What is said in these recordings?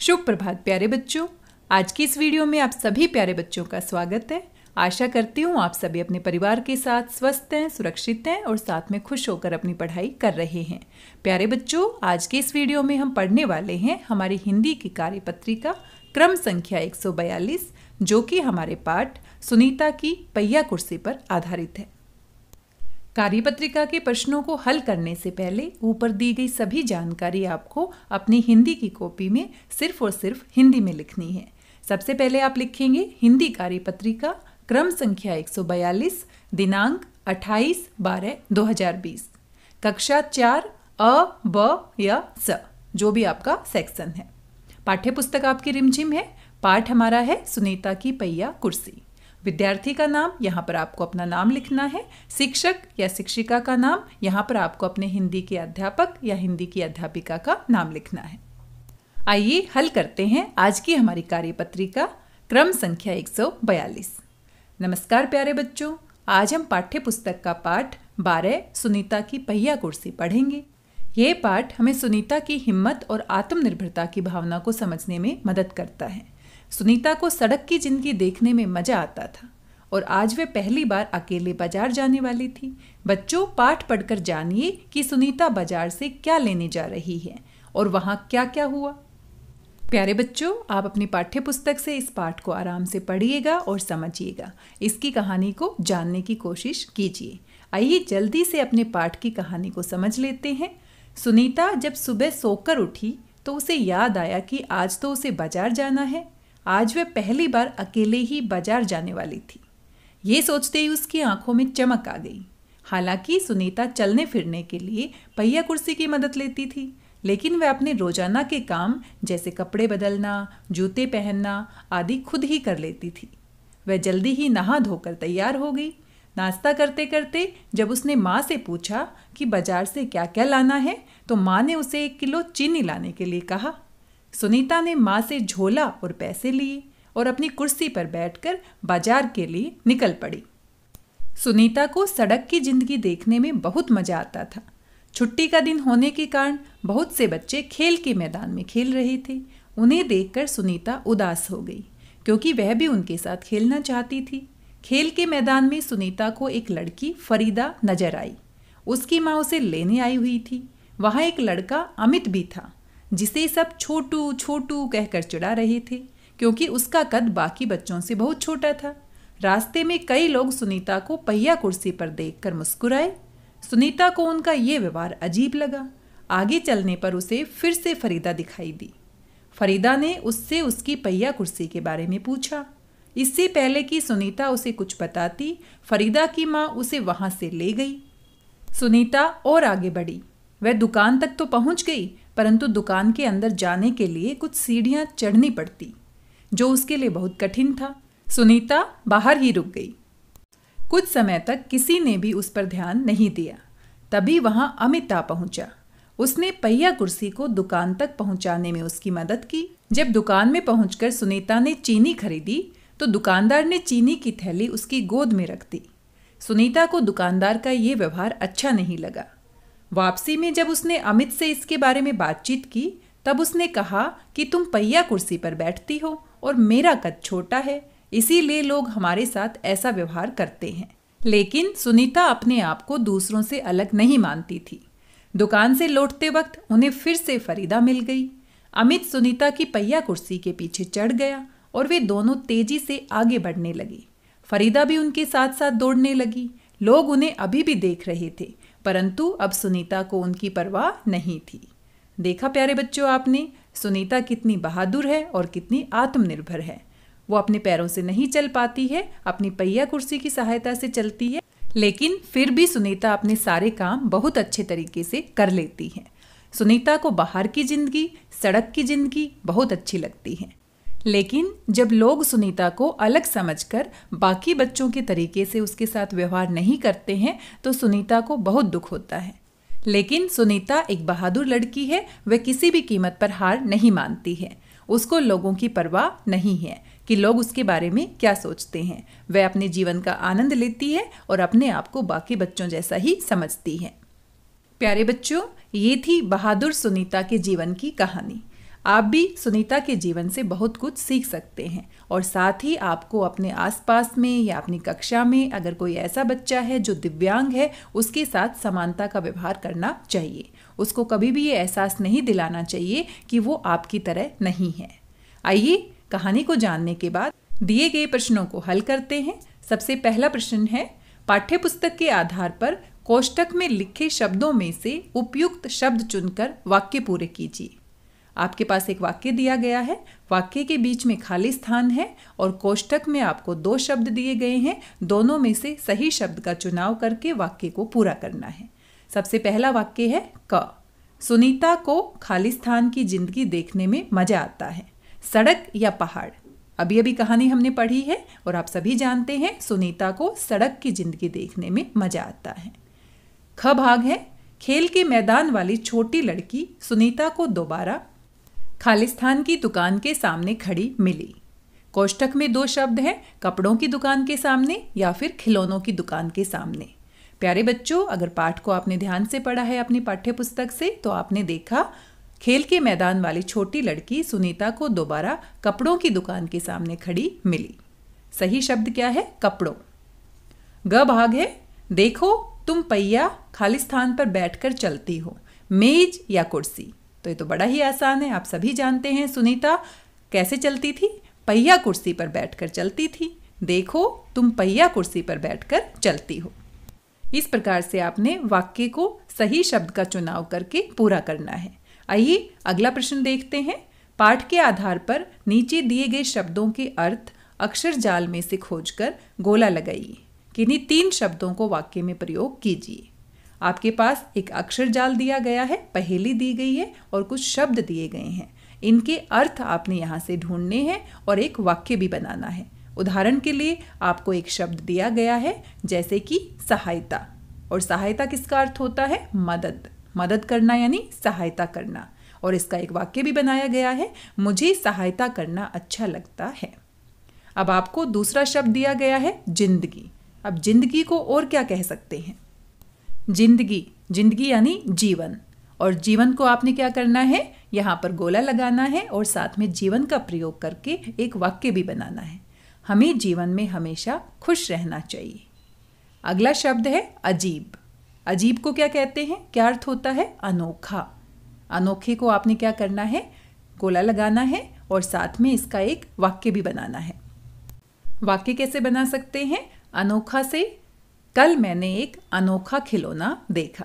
शुभ प्रभात प्यारे बच्चों। आज की इस वीडियो में आप सभी प्यारे बच्चों का स्वागत है। आशा करती हूँ आप सभी अपने परिवार के साथ स्वस्थ हैं, सुरक्षित हैं और साथ में खुश होकर अपनी पढ़ाई कर रहे हैं। प्यारे बच्चों, आज के इस वीडियो में हम पढ़ने वाले हैं हमारी हिंदी की कार्यपत्रिका क्रम संख्या 142 जो कि हमारे पाठ सुनीता की पहिया कुर्सी पर आधारित है। कार्यपत्रिका के प्रश्नों को हल करने से पहले ऊपर दी गई सभी जानकारी आपको अपनी हिंदी की कॉपी में सिर्फ़ और सिर्फ़ हिंदी में लिखनी है। सबसे पहले आप लिखेंगे हिंदी कार्यपत्रिका क्रम संख्या 142 दिनांक 28 बारह 2020 कक्षा चार, अ, ब, या स, जो भी आपका सेक्शन है। पाठ्य पुस्तक आपकी रिमझिम है। पाठ हमारा है सुनीता की पहिया कुर्सी। विद्यार्थी का नाम, यहाँ पर आपको अपना नाम लिखना है। शिक्षक या शिक्षिका का नाम, यहाँ पर आपको अपने हिंदी के अध्यापक या हिंदी की अध्यापिका का नाम लिखना है। आइए हल करते हैं आज की हमारी कार्यपत्रिका, क्रम संख्या 142 नमस्कार प्यारे बच्चों, आज हम पाठ्य पुस्तक का पाठ बारह, सुनीता की पहिया कुर्सी पढ़ेंगे। यह पाठ हमें सुनीता की हिम्मत और आत्मनिर्भरता की भावना को समझने में मदद करता है। सुनीता को सड़क की ज़िंदगी देखने में मज़ा आता था, और आज वे पहली बार अकेले बाज़ार जाने वाली थी। बच्चों, पाठ पढ़कर जानिए कि सुनीता बाज़ार से क्या लेने जा रही है, और वहाँ क्या क्या हुआ। प्यारे बच्चों, आप अपनी पाठ्य पुस्तक से इस पाठ को आराम से पढ़िएगा और समझिएगा। इसकी कहानी को जानने की कोशिश कीजिए। आइए जल्दी से अपने पाठ की कहानी को समझ लेते हैं। सुनीता जब सुबह सोकर उठी तो उसे याद आया कि आज तो उसे बाज़ार जाना है। आज वह पहली बार अकेले ही बाज़ार जाने वाली थी। ये सोचते ही उसकी आँखों में चमक आ गई। हालाँकि सुनीता चलने फिरने के लिए पहिया कुर्सी की मदद लेती थी, लेकिन वह अपने रोज़ाना के काम जैसे कपड़े बदलना, जूते पहनना आदि खुद ही कर लेती थी। वह जल्दी ही नहा धोकर तैयार हो गई। नाश्ता करते करते जब उसने माँ से पूछा कि बाज़ार से क्या क्या लाना है तो माँ ने उसे एक किलो चीनी लाने के लिए कहा। सुनीता ने माँ से झोला और पैसे लिए और अपनी कुर्सी पर बैठकर बाज़ार के लिए निकल पड़ी। सुनीता को सड़क की ज़िंदगी देखने में बहुत मज़ा आता था। छुट्टी का दिन होने के कारण बहुत से बच्चे खेल के मैदान में खेल रहे थे। उन्हें देखकर सुनीता उदास हो गई, क्योंकि वह भी उनके साथ खेलना चाहती थी। खेल के मैदान में सुनीता को एक लड़की फरीदा नज़र आई। उसकी माँ उसे लेने आई हुई थी। वहाँ एक लड़का अमित भी था। जिसे सब छोटू छोटू कहकर चिढ़ा रहे थे, क्योंकि उसका कद बाकी बच्चों से बहुत छोटा था। रास्ते में कई लोग सुनीता को पहिया कुर्सी पर देखकर मुस्कुराए। सुनीता को उनका ये व्यवहार अजीब लगा। आगे चलने पर उसे फिर से फरीदा दिखाई दी। फरीदा ने उससे उसकी पहिया कुर्सी के बारे में पूछा। इससे पहले कि सुनीता उसे कुछ बताती, फरीदा की माँ उसे वहाँ से ले गई। सुनीता और आगे बढ़ी। वह दुकान तक तो पहुँच गई, परंतु दुकान के अंदर जाने के लिए कुछ सीढ़ियाँ चढ़नी पड़ती, जो उसके लिए बहुत कठिन था। सुनीता बाहर ही रुक गई। कुछ समय तक किसी ने भी उस पर ध्यान नहीं दिया। तभी वहाँ अमिता पहुँचा। उसने पहिया कुर्सी को दुकान तक पहुँचाने में उसकी मदद की। जब दुकान में पहुंचकर सुनीता ने चीनी खरीदी तो दुकानदार ने चीनी की थैली उसकी गोद में रख दी। सुनीता को दुकानदार का ये व्यवहार अच्छा नहीं लगा। वापसी में जब उसने अमित से इसके बारे में बातचीत की, तब उसने कहा कि तुम पहिया कुर्सी पर बैठती हो और मेरा कद छोटा है, इसीलिए लोग हमारे साथ ऐसा व्यवहार करते हैं। लेकिन सुनीता अपने आप को दूसरों से अलग नहीं मानती थी। दुकान से लौटते वक्त उन्हें फिर से फरीदा मिल गई। अमित सुनीता की पहिया कुर्सी के पीछे चढ़ गया और वे दोनों तेज़ी से आगे बढ़ने लगी। फरीदा भी उनके साथ साथ दौड़ने लगी। लोग उन्हें अभी भी देख रहे थे। परंतु अब सुनीता को उनकी परवाह नहीं थी। देखा प्यारे बच्चों आपने, सुनीता कितनी बहादुर है और कितनी आत्मनिर्भर है। वो अपने पैरों से नहीं चल पाती है, अपनी पहिया कुर्सी की सहायता से चलती है, लेकिन फिर भी सुनीता अपने सारे काम बहुत अच्छे तरीके से कर लेती है। सुनीता को बाहर की ज़िंदगी, सड़क की ज़िंदगी बहुत अच्छी लगती है। लेकिन जब लोग सुनीता को अलग समझकर बाकी बच्चों के तरीके से उसके साथ व्यवहार नहीं करते हैं तो सुनीता को बहुत दुख होता है। लेकिन सुनीता एक बहादुर लड़की है, वह किसी भी कीमत पर हार नहीं मानती है। उसको लोगों की परवाह नहीं है कि लोग उसके बारे में क्या सोचते हैं। वह अपने जीवन का आनंद लेती है और अपने आप को बाकी बच्चों जैसा ही समझती है। प्यारे बच्चों, ये थी बहादुर सुनीता के जीवन की कहानी। आप भी सुनीता के जीवन से बहुत कुछ सीख सकते हैं और साथ ही आपको अपने आसपास में या अपनी कक्षा में अगर कोई ऐसा बच्चा है जो दिव्यांग है, उसके साथ समानता का व्यवहार करना चाहिए। उसको कभी भी ये एहसास नहीं दिलाना चाहिए कि वो आपकी तरह नहीं है। आइए कहानी को जानने के बाद दिए गए प्रश्नों को हल करते हैं। सबसे पहला प्रश्न है, पाठ्यपुस्तक के आधार पर कोष्टक में लिखे शब्दों में से उपयुक्त शब्द चुनकर वाक्य पूरे कीजिए। आपके पास एक वाक्य दिया गया है। वाक्य के बीच में खाली स्थान है और कोष्टक में आपको दो शब्द दिए गए हैं। दोनों में से सही शब्द का चुनाव करके वाक्य को पूरा करना है। सबसे पहला वाक्य है क। सुनीता को खाली स्थान की ज़िंदगी देखने में मज़ा आता है। सड़क या पहाड़। अभी अभी कहानी हमने पढ़ी है और आप सभी जानते हैं सुनीता को सड़क की ज़िंदगी देखने में मज़ा आता है। ख भाग है। खेल के मैदान वाली छोटी लड़की सुनीता को दोबारा खालिस्तान की दुकान के सामने खड़ी मिली। कोष्टक में दो शब्द हैं, कपड़ों की दुकान के सामने या फिर खिलौनों की दुकान के सामने। प्यारे बच्चों, अगर पाठ को आपने ध्यान से पढ़ा है अपनी पाठ्य पुस्तक से तो आपने देखा, खेल के मैदान वाली छोटी लड़की सुनीता को दोबारा कपड़ों की दुकान के सामने खड़ी मिली। सही शब्द क्या है? कपड़ों। ग भाग है, देखो, तुम पहिया खालिस्तान पर बैठकर चलती हो, मेज या कुर्सी। तो ये तो बड़ा ही आसान है, आप सभी जानते हैं सुनीता कैसे चलती थी? पहिया कुर्सी पर बैठकर चलती थी। देखो, तुम पहिया कुर्सी पर बैठकर चलती हो। इस प्रकार से आपने वाक्य को सही शब्द का चुनाव करके पूरा करना है। आइए अगला प्रश्न देखते हैं। पाठ के आधार पर नीचे दिए गए शब्दों के अर्थ अक्षर जाल में से खोजकर गोला लगाइए। किन्हीं तीन शब्दों को वाक्य में प्रयोग कीजिए। आपके पास एक अक्षर जाल दिया गया है, पहेली दी गई है और कुछ शब्द दिए गए हैं। इनके अर्थ आपने यहाँ से ढूँढने हैं और एक वाक्य भी बनाना है। उदाहरण के लिए आपको एक शब्द दिया गया है, जैसे कि सहायता। और सहायता किसका अर्थ होता है? मदद। मदद करना यानी सहायता करना। और इसका एक वाक्य भी बनाया गया है, मुझे सहायता करना अच्छा लगता है। अब आपको दूसरा शब्द दिया गया है, ज़िंदगी। अब ज़िंदगी को और क्या कह सकते हैं? ज़िंदगी ज़िंदगी यानी जीवन। और जीवन को आपने क्या करना है? यहाँ पर गोला लगाना है और साथ में जीवन का प्रयोग करके एक वाक्य भी बनाना है। हमें जीवन में हमेशा खुश रहना चाहिए। अगला शब्द है अजीब। अजीब को क्या कहते हैं? क्या अर्थ होता है? अनोखा। अनोखे को आपने क्या करना है? गोला लगाना है और साथ में इसका एक वाक्य भी बनाना है। वाक्य कैसे बना सकते हैं? अनोखा से कल मैंने एक अनोखा खिलौना देखा।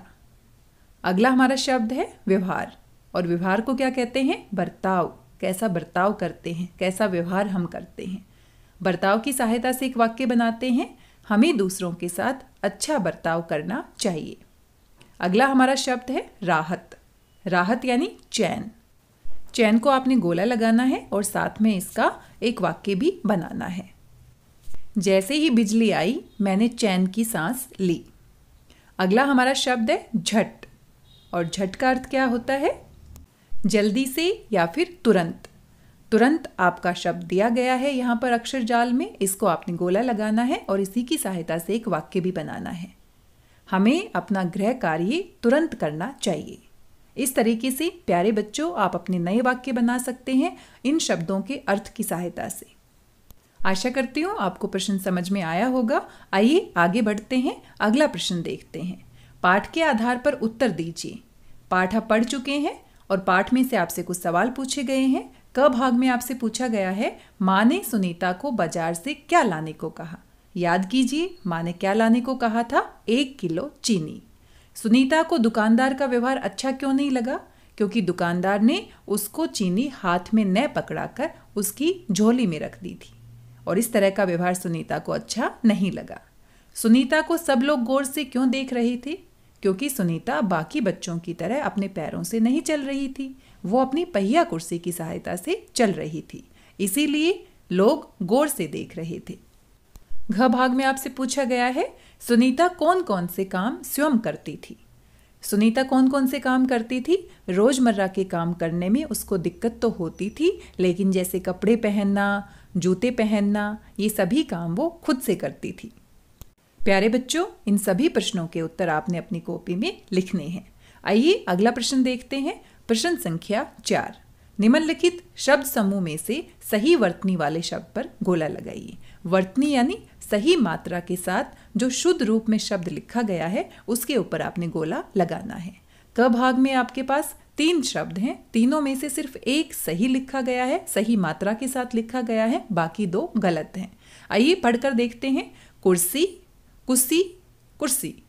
अगला हमारा शब्द है व्यवहार। और व्यवहार को क्या कहते हैं? बर्ताव। कैसा बर्ताव करते हैं? कैसा व्यवहार हम करते हैं? बर्ताव की सहायता से एक वाक्य बनाते हैं। हमें दूसरों के साथ अच्छा बर्ताव करना चाहिए। अगला हमारा शब्द है राहत। राहत यानी चैन। चैन को आपने गोला लगाना है और साथ में इसका एक वाक्य भी बनाना है। जैसे ही बिजली आई, मैंने चैन की सांस ली। अगला हमारा शब्द है झट। और झट का अर्थ क्या होता है? जल्दी से या फिर तुरंत। तुरंत आपका शब्द दिया गया है यहाँ पर अक्षर जाल में, इसको आपने गोला लगाना है और इसी की सहायता से एक वाक्य भी बनाना है। हमें अपना गृह कार्य तुरंत करना चाहिए। इस तरीके से प्यारे बच्चों, आप अपने नए वाक्य बना सकते हैं इन शब्दों के अर्थ की सहायता से। आशा करती हूँ आपको प्रश्न समझ में आया होगा। आइए आगे बढ़ते हैं। अगला प्रश्न देखते हैं। पाठ के आधार पर उत्तर दीजिए। पाठ आप पढ़ चुके हैं और पाठ में से आपसे कुछ सवाल पूछे गए हैं। क भाग में आपसे पूछा गया है, माँ ने सुनीता को बाज़ार से क्या लाने को कहा? याद कीजिए, माँ ने क्या लाने को कहा था? एक किलो चीनी। सुनीता को दुकानदार का व्यवहार अच्छा क्यों नहीं लगा? क्योंकि दुकानदार ने उसको चीनी हाथ में न पकड़ाकर उसकी झोली में रख दी थी। और इस तरह का व्यवहार सुनीता को अच्छा नहीं लगा। सुनीता को सब लोग गौर से क्यों देख रहे थे? क्योंकि सुनीता बाकी बच्चों की तरह अपने पैरों से नहीं चल रही थी। वो अपनी पहिया कुर्सी की सहायता से चल रही थी। इसीलिए लोग गौर से देख रहे थे। घ भाग में आपसे पूछा गया है, सुनीता कौन कौन से काम स्वयं करती थी? सुनीता कौन कौन से काम करती थी? रोज़मर्रा के काम करने में उसको दिक्कत तो होती थी, लेकिन जैसे कपड़े पहनना जूते पहनना, ये सभी काम वो खुद से करती थी। प्यारे बच्चों, इन सभी प्रश्नों के उत्तर आपने अपनी कॉपी में लिखने हैं। आइए अगला प्रश्न देखते हैं। प्रश्न संख्या चार। निम्नलिखित शब्द समूह में से सही वर्तनी वाले शब्द पर गोला लगाइए। वर्तनी यानी सही मात्रा के साथ जो शुद्ध रूप में शब्द लिखा गया है, उसके ऊपर आपने गोला लगाना है। क भाग में आपके पास तीन शब्द हैं। तीनों में से सिर्फ़ एक सही लिखा गया है, सही मात्रा के साथ लिखा गया है, बाकी दो गलत हैं। आइए पढ़कर देखते हैं। कुर्सी कुर्सी कुर्सी।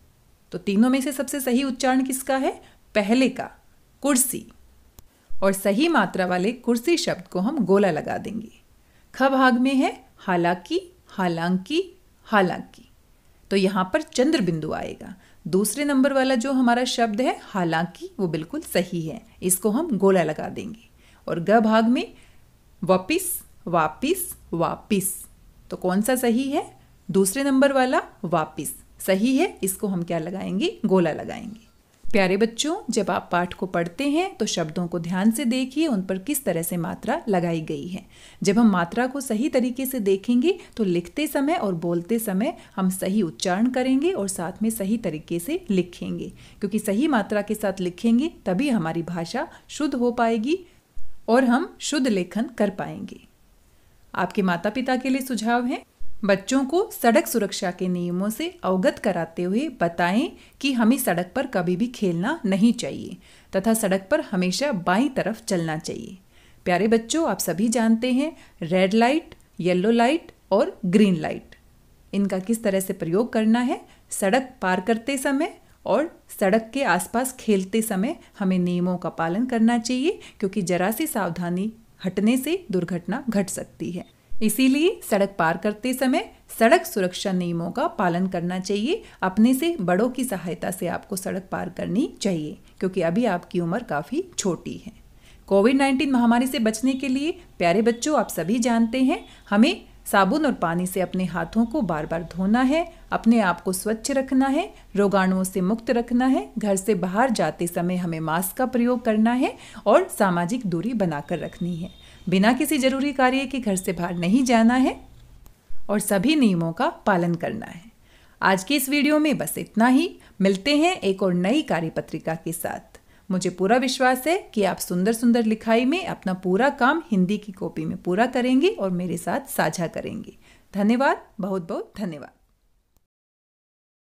तो तीनों में से सबसे सही उच्चारण किसका है? पहले का, कुर्सी। और सही मात्रा वाले कुर्सी शब्द को हम गोला लगा देंगे। ख भाग में है, हालाँकि हालाँकि हालाँकि। तो यहाँ पर चंद्र बिंदु आएगा। दूसरे नंबर वाला जो हमारा शब्द है, हालाँकि वो बिल्कुल सही है। इसको हम गोला लगा देंगे। और ग भाग में, वापिस वापिस वापिस। तो कौन सा सही है? दूसरे नंबर वाला, वापिस। सही है, इसको हम क्या लगाएँगे? गोला लगाएँगे। प्यारे बच्चों, जब आप पाठ को पढ़ते हैं तो शब्दों को ध्यान से देखिए, उन पर किस तरह से मात्रा लगाई गई है। जब हम मात्रा को सही तरीके से देखेंगे तो लिखते समय और बोलते समय हम सही उच्चारण करेंगे और साथ में सही तरीके से लिखेंगे। क्योंकि सही मात्रा के साथ लिखेंगे, तभी हमारी भाषा शुद्ध हो पाएगी और हम शुद्ध लेखन कर पाएँगे। आपके माता पिता के लिए सुझाव है? बच्चों को सड़क सुरक्षा के नियमों से अवगत कराते हुए बताएँ कि हमें सड़क पर कभी भी खेलना नहीं चाहिए तथा सड़क पर हमेशा बाईं तरफ़ चलना चाहिए। प्यारे बच्चों, आप सभी जानते हैं रेड लाइट येलो लाइट और ग्रीन लाइट इनका किस तरह से प्रयोग करना है? सड़क पार करते समय और सड़क के आसपास खेलते समय हमें नियमों का पालन करना चाहिए, क्योंकि जरा सी सावधानी हटने से दुर्घटना घट सकती है। इसीलिए सड़क पार करते समय सड़क सुरक्षा नियमों का पालन करना चाहिए। अपने से बड़ों की सहायता से आपको सड़क पार करनी चाहिए, क्योंकि अभी आपकी उम्र काफ़ी छोटी है। कोविड 19 महामारी से बचने के लिए प्यारे बच्चों, आप सभी जानते हैं, हमें साबुन और पानी से अपने हाथों को बार बार धोना है, अपने आप को स्वच्छ रखना है, रोगाणुओं से मुक्त रखना है, घर से बाहर जाते समय हमें मास्क का प्रयोग करना है और सामाजिक दूरी बनाकर रखनी है। बिना किसी ज़रूरी कार्य के घर से बाहर नहीं जाना है और सभी नियमों का पालन करना है। आज की इस वीडियो में बस इतना ही। मिलते हैं एक और नई कार्य पत्रिका के साथ। मुझे पूरा विश्वास है कि आप सुंदर सुंदर लिखाई में अपना पूरा काम हिंदी की कॉपी में पूरा करेंगे और मेरे साथ साझा करेंगे। धन्यवाद, बहुत बहुत धन्यवाद।